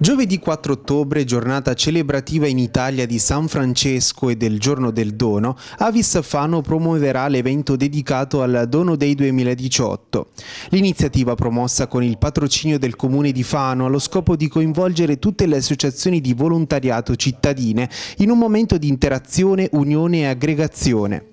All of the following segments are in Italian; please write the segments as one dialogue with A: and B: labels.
A: Giovedì 4 ottobre, giornata celebrativa in Italia di San Francesco e del Giorno del Dono, Avis Fano promuoverà l'evento dedicato al Dono Day 2018. L'iniziativa promossa con il patrocinio del Comune di Fano ha lo scopo di coinvolgere tutte le associazioni di volontariato cittadine in un momento di interazione, unione e aggregazione.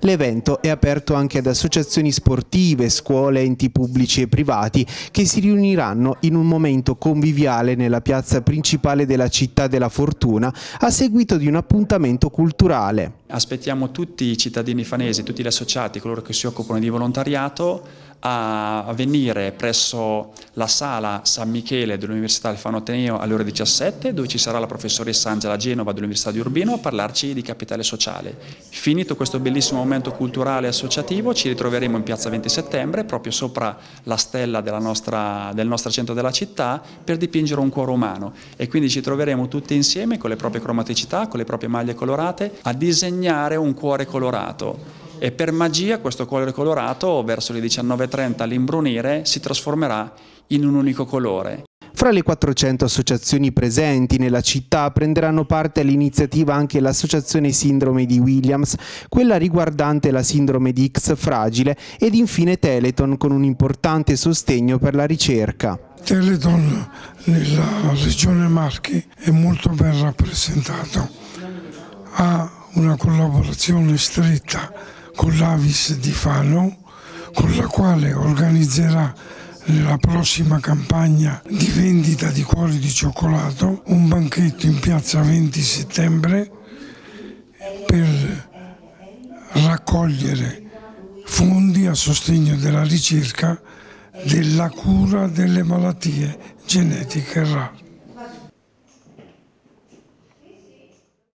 A: L'evento è aperto anche ad associazioni sportive, scuole, enti pubblici e privati che si riuniranno in un momento conviviale nella piazza principale della città della Fortuna a seguito di un appuntamento culturale.
B: Aspettiamo tutti i cittadini fanesi, tutti gli associati, coloro che si occupano di volontariato a venire presso la sala San Michele dell'Università del Fano Ateneo alle ore 17 dove ci sarà la professoressa Angela Genova dell'Università di Urbino a parlarci di capitale sociale. Finito questo bellissimo momento culturale e associativo ci ritroveremo in piazza 20 settembre proprio sopra la stella nostra, del nostro centro della città per dipingere un cuore umano e quindi ci troveremo tutti insieme con le proprie cromaticità, con le proprie maglie colorate a disegnare un cuore colorato e per magia questo colore colorato verso le 19.30 all'imbrunire si trasformerà in un unico colore.
A: Fra le 400 associazioni presenti nella città prenderanno parte all'iniziativa anche l'associazione Sindrome di Williams, quella riguardante la sindrome di X fragile ed infine Teleton con un importante sostegno per la ricerca.
C: Teleton nella regione Marchi è molto ben rappresentato, ha una collaborazione stretta con l'Avis di Fano, con la quale organizzerà nella prossima campagna di vendita di cuori di cioccolato un banchetto in piazza 20 settembre per raccogliere fondi a sostegno della ricerca della cura delle malattie genetiche rare.